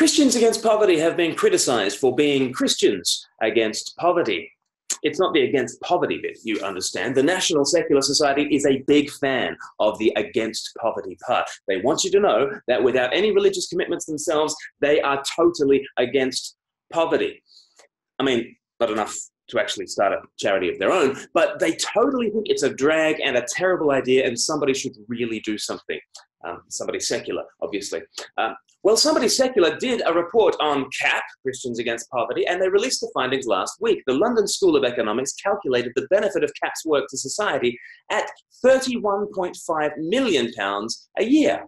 Christians Against Poverty have been criticized for being Christians against poverty. It's not the against poverty bit, you understand. The National Secular Society is a big fan of the against poverty part. They want you to know that without any religious commitments themselves, they are totally against poverty. I mean, not enough to actually start a charity of their own, but they totally think it's a drag and a terrible idea, and somebody should really do something. Um, somebody secular, obviously. Um, well, somebody secular did a report on CAP, Christians Against Poverty, and they released the findings last week. The London School of Economics calculated the benefit of CAP's work to society at £31.5 million a year.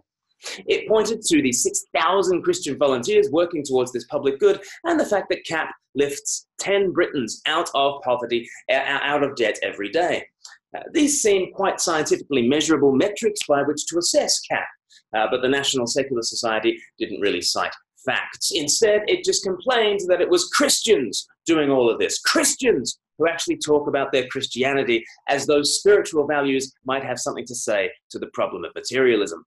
It pointed to the 6,000 Christian volunteers working towards this public good and the fact that CAP lifts 10 Britons out of poverty, out of debt every day. Uh, these seem quite scientifically measurable metrics by which to assess CAP. Uh, but the National Secular Society didn't really cite facts. Instead, it just complained that it was Christians doing all of this. Christians who actually talk about their Christianity as though spiritual values might have something to say to the problem of materialism.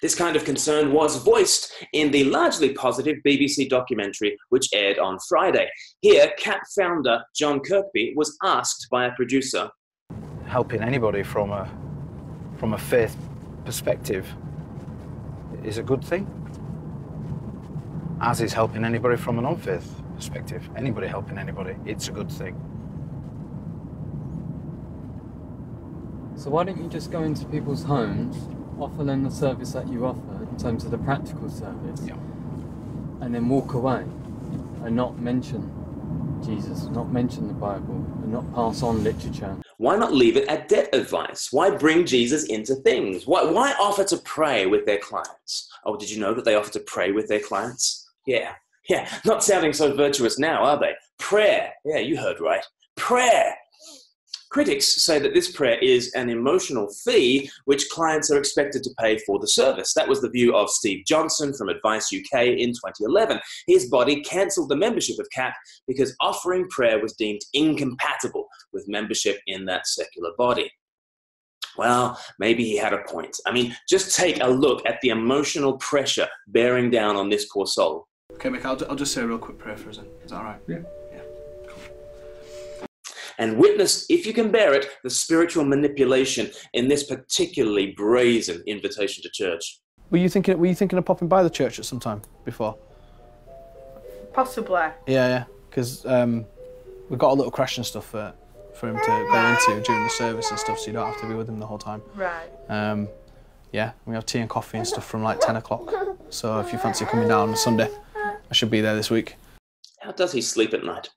This kind of concern was voiced in the largely positive BBC documentary which aired on Friday. Here, CAP founder John Kirkby was asked by a producer Helping anybody from a, from a faith perspective is a good thing, as is helping anybody from a non faith perspective. Anybody helping anybody, it's a good thing. So, why don't you just go into people's homes, offer them the service that you offer in terms of the practical service, yeah. and then walk away and not mention Jesus, not mention the Bible, and not pass on literature why not leave it at debt advice? Why bring Jesus into things? Why, why offer to pray with their clients? Oh, did you know that they offer to pray with their clients? Yeah, yeah, not sounding so virtuous now, are they? Prayer. Yeah, you heard right. Prayer. Critics say that this prayer is an emotional fee which clients are expected to pay for the service. That was the view of Steve Johnson from Advice UK in 2011. His body cancelled the membership of CAP because offering prayer was deemed incompatible with membership in that secular body. Well, maybe he had a point. I mean, just take a look at the emotional pressure bearing down on this poor soul. Okay, Mick, I'll, I'll just say a real quick prayer for us. Is that all right? Yeah and witness, if you can bear it, the spiritual manipulation in this particularly brazen invitation to church. Were you thinking? Were you thinking of popping by the church at some time before? Possibly. Yeah, yeah. Because um, we've got a little crash and stuff for, for him to go into during the service and stuff, so you don't have to be with him the whole time. Right. Um, yeah, we have tea and coffee and stuff from like 10 o'clock. So if you fancy coming down on Sunday, I should be there this week. How does he sleep at night?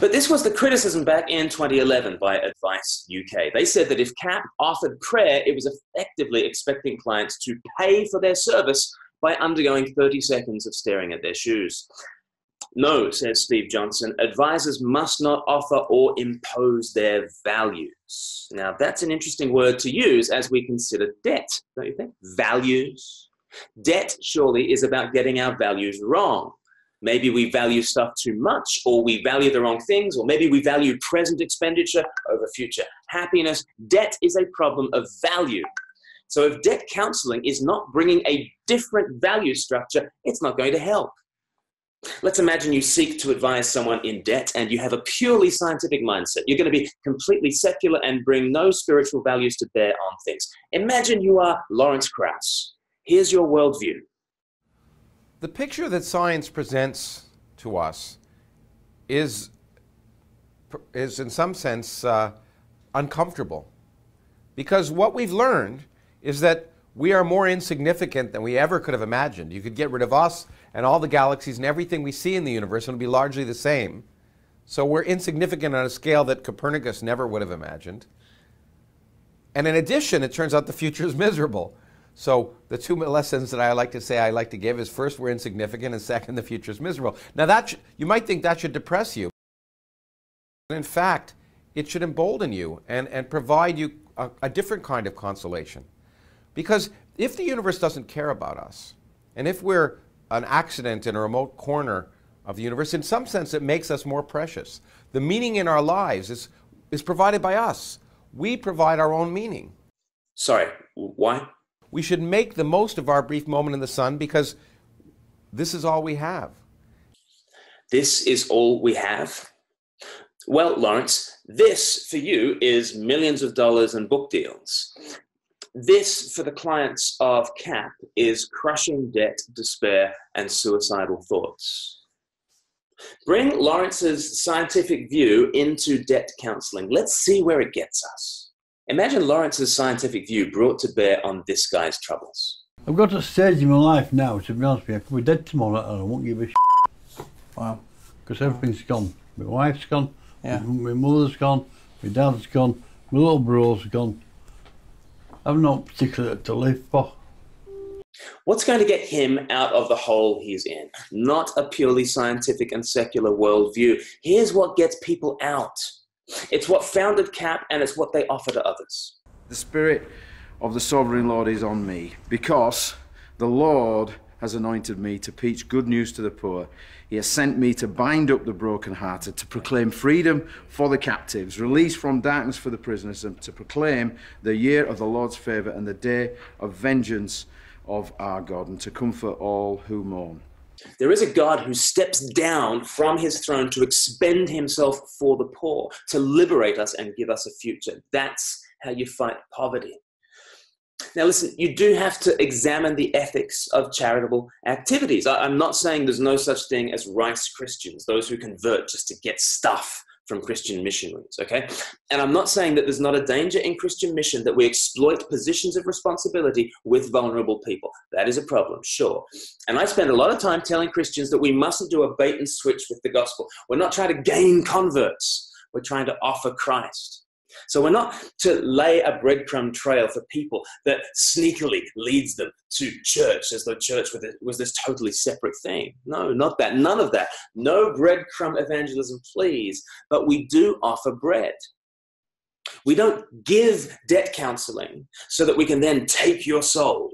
But this was the criticism back in 2011 by Advice UK. They said that if CAP offered prayer, it was effectively expecting clients to pay for their service by undergoing 30 seconds of staring at their shoes. No, says Steve Johnson, advisors must not offer or impose their values. Now, that's an interesting word to use as we consider debt, don't you think? Values. Debt surely is about getting our values wrong. Maybe we value stuff too much, or we value the wrong things, or maybe we value present expenditure over future happiness. Debt is a problem of value. So if debt counseling is not bringing a different value structure, it's not going to help. Let's imagine you seek to advise someone in debt and you have a purely scientific mindset. You're going to be completely secular and bring no spiritual values to bear on things. Imagine you are Lawrence Krauss. Here's your worldview. The picture that science presents to us is, is in some sense, uh, uncomfortable. Because what we've learned is that we are more insignificant than we ever could have imagined. You could get rid of us and all the galaxies and everything we see in the universe, and it would be largely the same. So we're insignificant on a scale that Copernicus never would have imagined. And in addition, it turns out the future is miserable. So the two lessons that I like to say I like to give is first, we're insignificant, and second, the future is miserable. Now that you might think that should depress you. But in fact, it should embolden you and, and provide you a, a different kind of consolation. Because if the universe doesn't care about us, and if we're an accident in a remote corner of the universe, in some sense it makes us more precious. The meaning in our lives is, is provided by us. We provide our own meaning. Sorry, why? We should make the most of our brief moment in the sun because this is all we have. This is all we have. Well, Lawrence, this for you is millions of dollars and book deals. This for the clients of CAP is crushing debt, despair, and suicidal thoughts. Bring Lawrence's scientific view into debt counseling. Let's see where it gets us. Imagine Lawrence's scientific view brought to bear on this guy's troubles. I've got a stage in my life now, to be honest with you, I could be dead tomorrow and I won't give a shit. Wow. Because everything's gone. My wife's gone, Yeah. my mother's gone, my dad's gone, my little bro's gone. I've not particularly to live for. What's going to get him out of the hole he's in? Not a purely scientific and secular worldview. Here's what gets people out it's what founded CAP and it's what they offer to others. The Spirit of the Sovereign Lord is on me, because the Lord has anointed me to preach good news to the poor. He has sent me to bind up the brokenhearted, to proclaim freedom for the captives, release from darkness for the prisoners, and to proclaim the year of the Lord's favour and the day of vengeance of our God, and to comfort all who mourn. There is a God who steps down from his throne to expend himself for the poor, to liberate us and give us a future. That's how you fight poverty. Now, listen, you do have to examine the ethics of charitable activities. I'm not saying there's no such thing as rice Christians, those who convert just to get stuff from Christian missionaries, okay? And I'm not saying that there's not a danger in Christian mission that we exploit positions of responsibility with vulnerable people. That is a problem, sure. And I spend a lot of time telling Christians that we mustn't do a bait and switch with the gospel. We're not trying to gain converts, we're trying to offer Christ. So we're not to lay a breadcrumb trail for people that sneakily leads them to church as though church was this totally separate thing. No, not that. None of that. No breadcrumb evangelism, please. But we do offer bread. We don't give debt counseling so that we can then take your soul.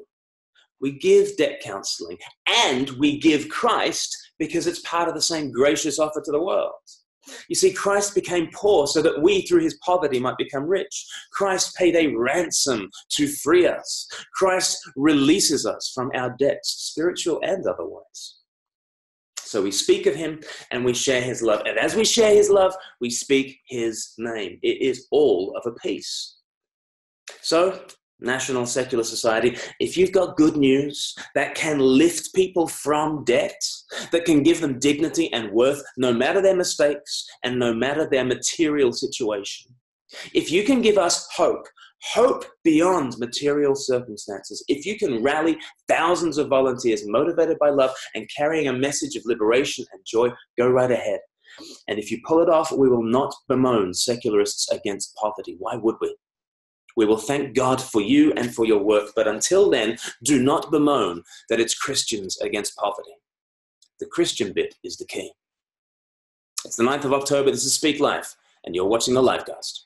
We give debt counseling and we give Christ because it's part of the same gracious offer to the world. You see, Christ became poor so that we, through his poverty, might become rich. Christ paid a ransom to free us. Christ releases us from our debts, spiritual and otherwise. So we speak of him and we share his love. And as we share his love, we speak his name. It is all of a piece. So National Secular Society, if you've got good news that can lift people from debt, that can give them dignity and worth no matter their mistakes and no matter their material situation, if you can give us hope, hope beyond material circumstances, if you can rally thousands of volunteers motivated by love and carrying a message of liberation and joy, go right ahead. And if you pull it off, we will not bemoan secularists against poverty. Why would we? We will thank God for you and for your work, but until then, do not bemoan that it's Christians against poverty. The Christian bit is the key. It's the 9th of October. This is Speak Life, and you're watching the Livecast.